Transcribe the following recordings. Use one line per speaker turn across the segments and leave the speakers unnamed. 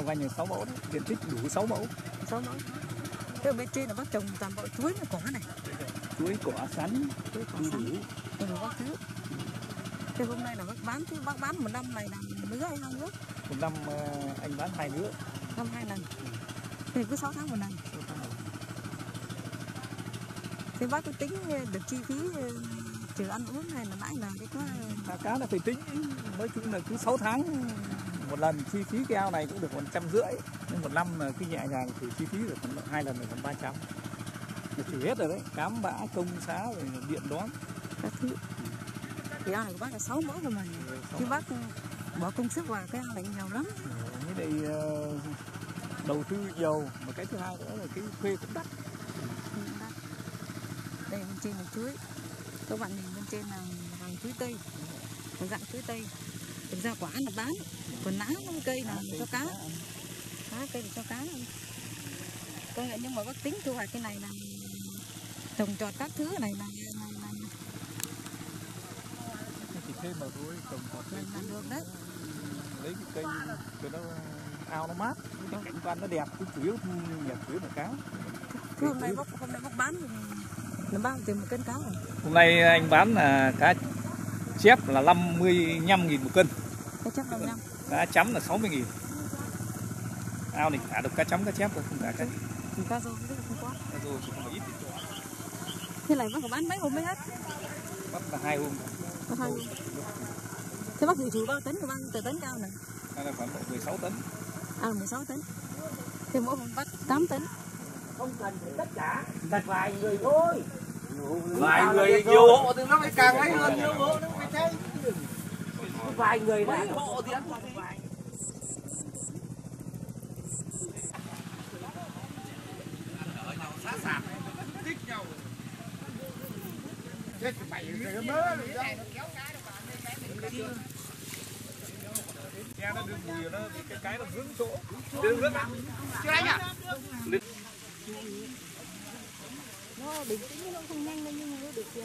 ao quanh là 6 mẫu đấy? Diện tích đủ 6 mẫu.
Sáu mẫu. Thế bên trên là bác trồng toàn bộ chuối và cỏ này.
Chuối cỏ sắn
chuối
đủ
sắn.
đủ.
Đủ các thứ. Thế hôm nay là bác bán thì bác bán một năm này là lứa hay hai lứa
một năm ờ, anh bán hai lứa
năm hai lần. Thì cứ 6 tháng một lần. Thế bác có tính được chi phí ờ, trừ ăn uống hay là lãi là cái có
Cá cá là phải tính. Nói chung là cứ 6 tháng một lần chi phí cái ao này cũng được còn trăm rưỡi nhưng một năm là cái nhẹ nhàng thì chi phí được còn hai lần được còn ba trăm. Chỉ hết rồi đấy cám bã công xá rồi điện đón.
Các thứ. Thì ao này của bác là 6 mẫu rồi mà. Chứ bác bỏ công sức vào cái ao này nhiều lắm.
Như đây ờ, đầu tư nhiều mà cái thứ hai nữa là cái thuê cũng đắt.
Đây bên trên là chuối. Các bạn nhìn bên trên là hàng chuối tây. Dạng chuối tây. Thực ra quả là bán còn lá nó cây là cho cá. lá cây cho cá. Công nhận nhưng mà bác tính thu hoạch cái này là trồng trọt các thứ này là, là, là,
chỉ thêm vào thôi trồng
là, là được đấy.
lấy cái cây cho nó ao nó mát. Cái cảnh quan nó đẹp cái chủ yếu nhập chủ yếu là cá.
Thế hôm nay bác hôm nay bác bán thì là bao tiền một cân cá rồi.
Hôm nay anh bán là cá chép là 55 nghìn một cân.
Chắc năm năm
cá chấm là 60 nghìn. Ao này thả được cá chấm cá chép thôi không thả cá.
Thì cá rô rất là không quá
cá rô chỉ có ít thì cho
thế này bác có bán mấy hôm mới hết?
Bắt là hai hôm.
Có hai hôm. Thế bác dự trù bao tấn của bác từ tấn cao này?
Hay là khoảng độ 16 tấn.
À 16 tấn. Thế mỗi hôm bắt 8 tấn.
Không cần phải tất cả đặt vài người thôi.
Vài người nhiều hộ thì nó mới càng ấy hơn nhiều hộ nó mới thấy
vài người
mấy
là
hộ thì ăn
xe nó đưa mùi nó cái cái nó vướng chỗ
nó bình tĩnh nó không nhanh đâu nhưng mà nó được tiền.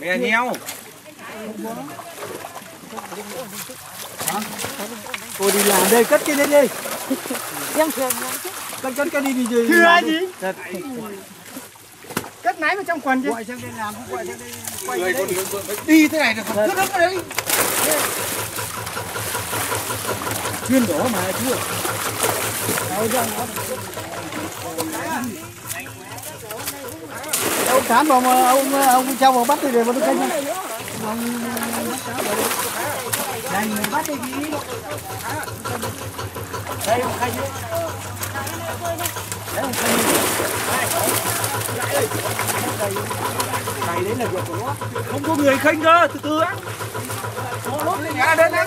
mè nheo
cô đi làm đây cất cái đấy đi
em thường nói
cất cất cái đi đi gì
Thưa gì?
Thật.
cất máy vào trong quần chứ
quay sang đây làm quay sang đây quay
người con đi thế này được
không
cất đứng đấy
chuyên đổ mà chưa đâu ra nó ông cán vào mà ông ông cho vào bắt đi để mà tôi canh ông bắt đây mình bắt đi gì đây, ông canh đấy, ông một canh này, đấy là việc của nó.
Không có người khanh cơ, từ từ á.
Nhà đến đấy.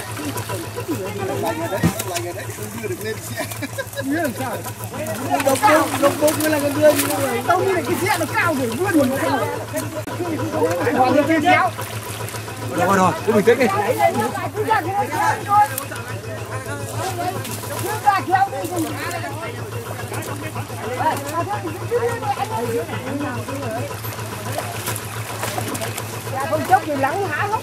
cho kênh Ghiền Mì
Độc độc mới là con đưa như.
Tao nghĩ là cái xe nó cao để vươn mình cao. Hoàng được cái kéo.
rồi rồi cứ bình tĩnh đi
Không chốc thì lắng há hốc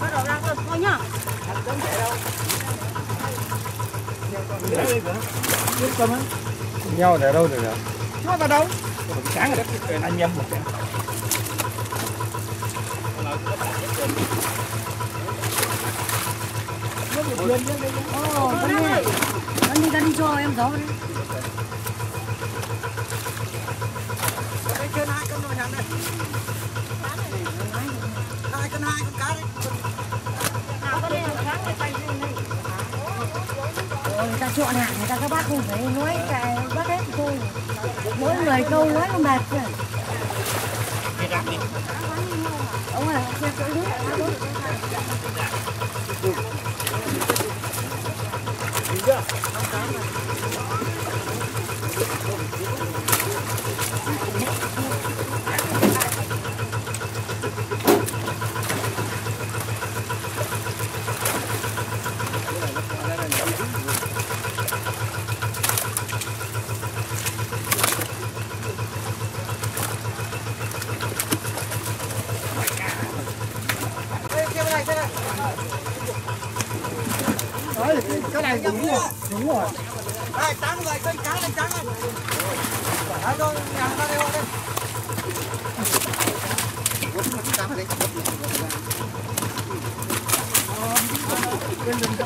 Bắt
đầu ra thôi nhá.
nhau để đâu được
Nó vào đâu?
sáng rồi anh nhâm một cái
Ồ, con ơi. Con đi ra đi cho em gió đi. Nào, con đây là sáng cái tay lên đây. Ôi, người ta chọn hạng người ta các bác không phải nói cái bác hết thôi. Mỗi người câu nói nó mệt rồi ông ơi xem chỗ nước
Đấy, cái này đúng rồi. Đúng rồi.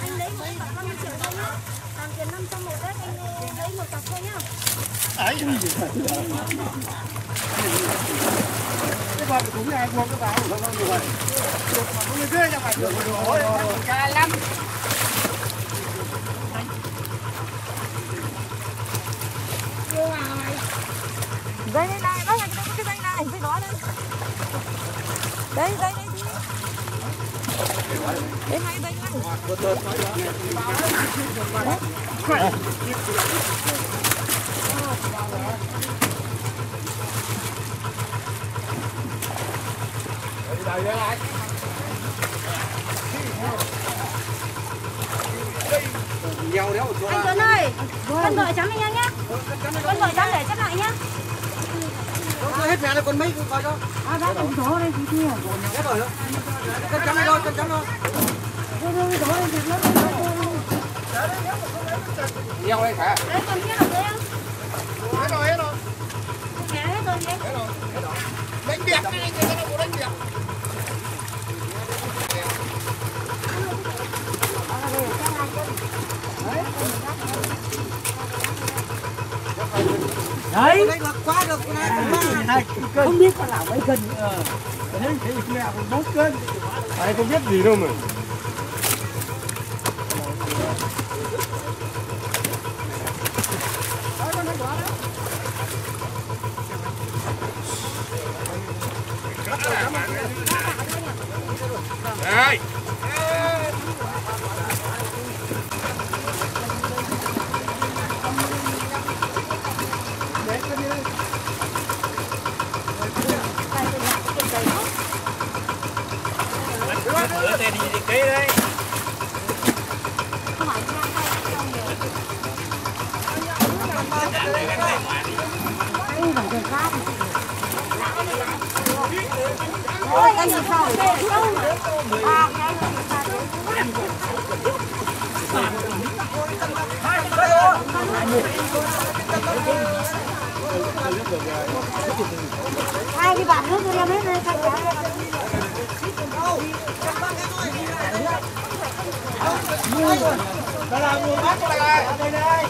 anh lấy một cặp 50 triệu thôi nhá làm tiền 500 một đấy anh lấy một cặp thôi nhá
cái con cũng ai buông cái vào không không rồi người kia chẳng phải được rồi ca lắm
Dây đây này, bác ơi, cái dây này, dây đó đây. Đây, dây đây đi. Đây hai dây này
anh Tuấn ơi, con gọi chấm anh nhé con gọi chấm để chép lại nhé nhá
hết mẹ này còn mấy coi cho
À, bác đừng đổ đây chị kia.
hết rồi cân chấm đi thôi cân chấm thôi.
Thôi thôi, đổ thật lắm. đổ đây.
nhiều đây cả
đấy còn kia là đấy không
hết rồi hết rồi.
Mẹ hết rồi nhé
đánh biệt. Cái này cái này đánh biệt
đấy. Là quá được này
Không biết con nào mấy cân.
đấy thì mẹ còn bốn cân ai không biết gì đâu mà Đây.
bữa đây đi đi cây đấy
ôi anh làm sao à
Hai cái bạn nước tôi đem hết đây. Canh bạn.
đây là nguồn bắt cho này Đây đây đây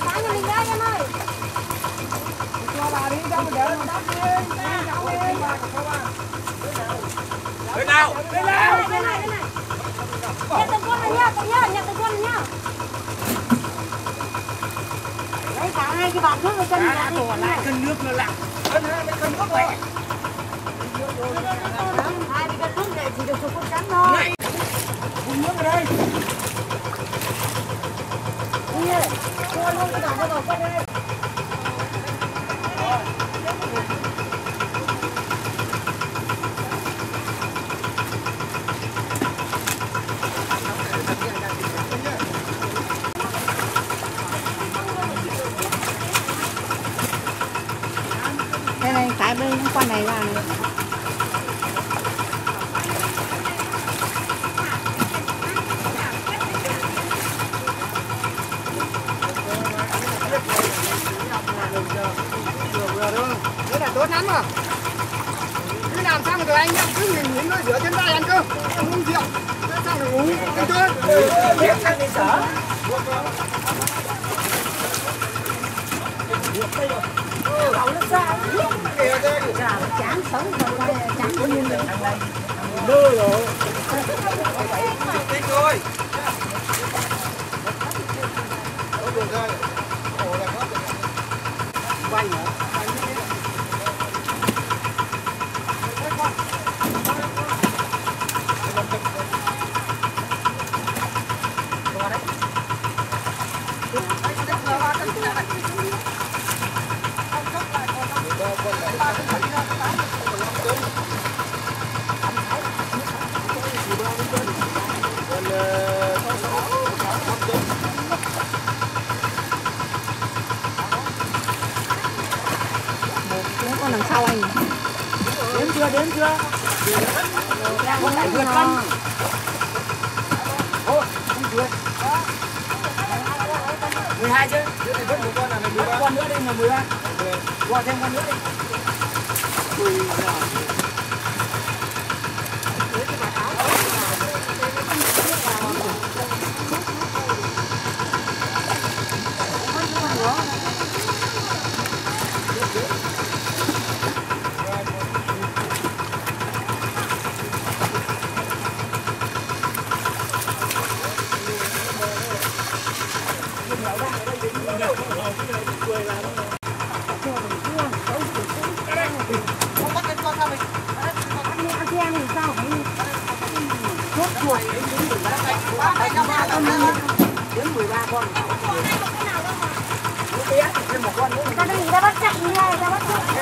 bán cho mình đây em ơi
Thế nào?
đây này này này nhận từng con này nhá tự nhá nhận từng con này nhá
Đấy cả hai cái bạn nước tôi cân nhà đi.
cân nước nó lặng cân hai cân nước khỏe
Hai cái cân nước này chỉ được chục con cắn thôi.
uống nước ở đây
Đi cho luôn cái nó vào đây. Đây này, cái bên con này là này.
Thế là tốt lắm à Cứ làm xong rồi anh em cứ mình những người ăn cơm. Ăn uống rượu. Thế được rồi ngủ Anh chưa
biết sang đi sở
Chán sống rồi, chán của nhiên rồi.
Rồi
tính thôi
Đấy, con sau anh.
đến chưa đến chưa?
Không? Lại vượt. cân.
mười hai chứ? Dưới một con là mười con nữa đi là mười ba. Qua thêm con nữa đi Anh chị em thì sao phải chốt chuột ta đi ta bắt chạy đi ta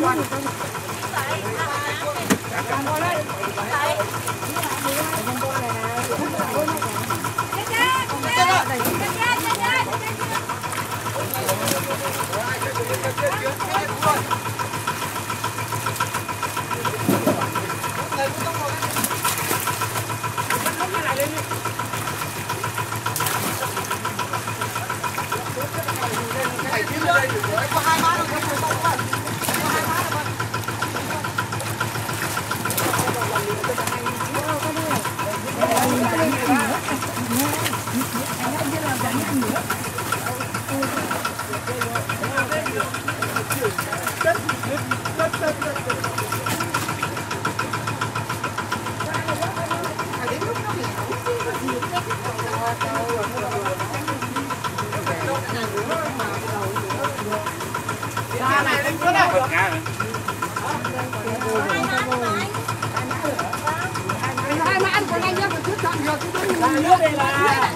đây là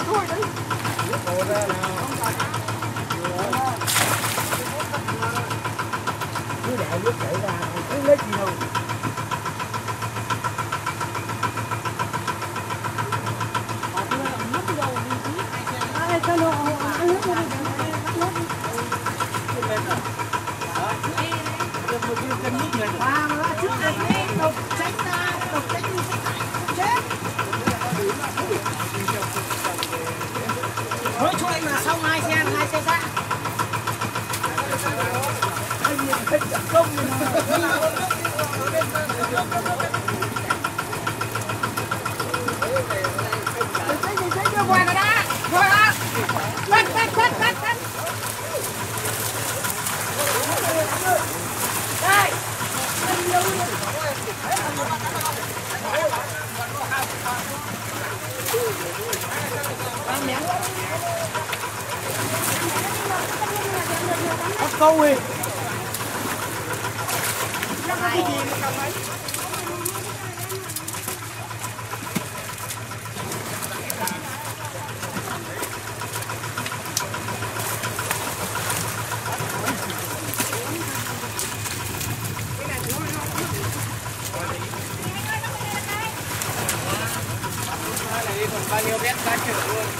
thôi đấy.
cho nó ăn nước đi bắt nước
À, mà trước ăn cái độc tránh ra, độc tránh đi tránh lại, không chết. Thôi cho anh mà xong hai xe, hai xe ra. Cái gì thế chưa ngoài rồi đã, rồi đã. Bắt, bắt, bắt, bắt, bắt. Đây. Bắt câu đi.
bao nhiêu mét cá chở luôn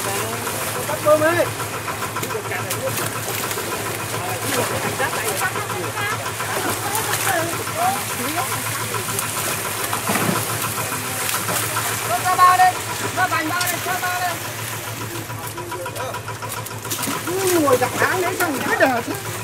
cơm đi.
cho bao đây cho bánh bao đây cho bao đây cứ ngồi gặp tháng đấy xong cứ đờ thế
này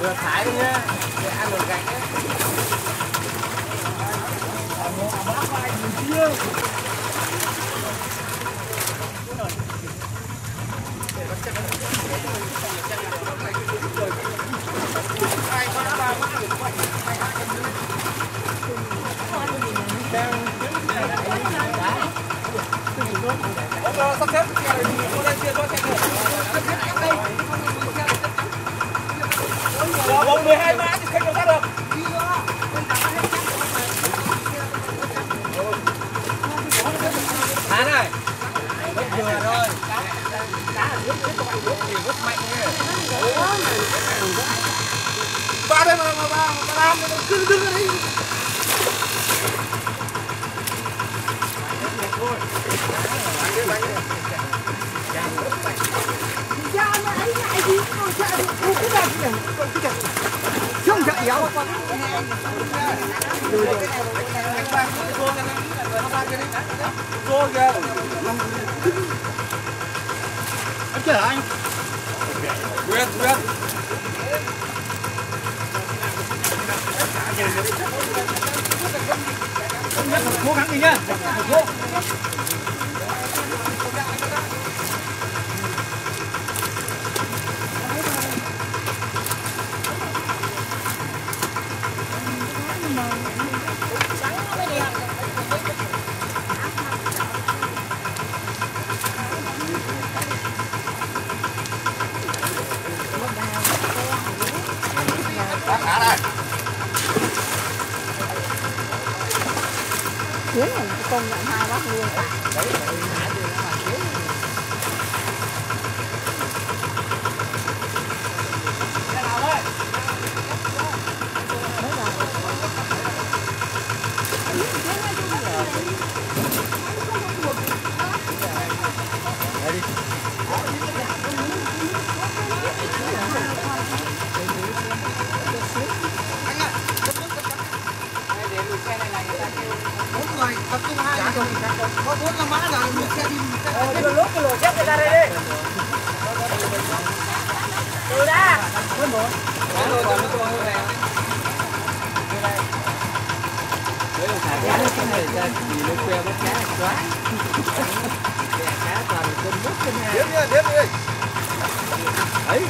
vừa thái luôn nhá. Để ăn được gạch nhé sắp xếp. Cô đây chia cho xe 12 mã thì không ra được. Hán này. Vứt vừa thôi. Mạnh nhé. Ba đây mà mà ba, mà làm mà cứ đứng ở Để
không chạy éo
Vô kìa.
anh chở anh
Nguyệt, Nguyệt.
cố gắng đi nhá mom. Có bốn là mã rồi mình sẽ đi
Đưa lúc cái lỗ chết người ta đây đi. Từ ra. Vẫn còn này. Cái này ra thì cá cá toàn trên
đi đếm đi
Ấy,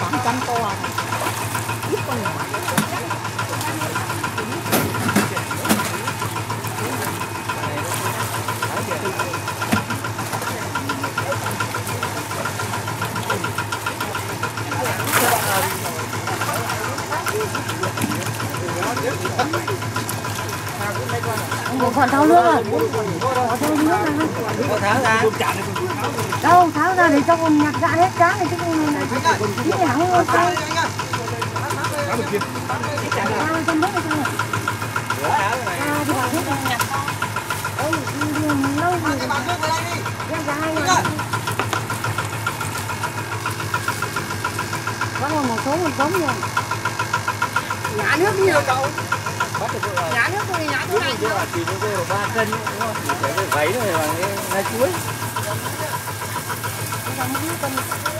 khoảng trăm to ít con nhỏ một phần tháo nước à có tháo nước à
có tháo ra.
đâu tháo ra để cho con nhặt ra hết cá này chứ con này này sao à trong nước này sao này
cái này.
à thì bảo hết rồi lâu
cái bàn nước vào đây đi
đem ra hai ngày có một số một giống rồi
nhả nước đi rồi cậu
Bắt được rồi.
nhả nước đi nhả nước
thì nó rơi là 3 cân đúng không? thì cái váy này bằng cái lá chuối.
Bây giờ mới biết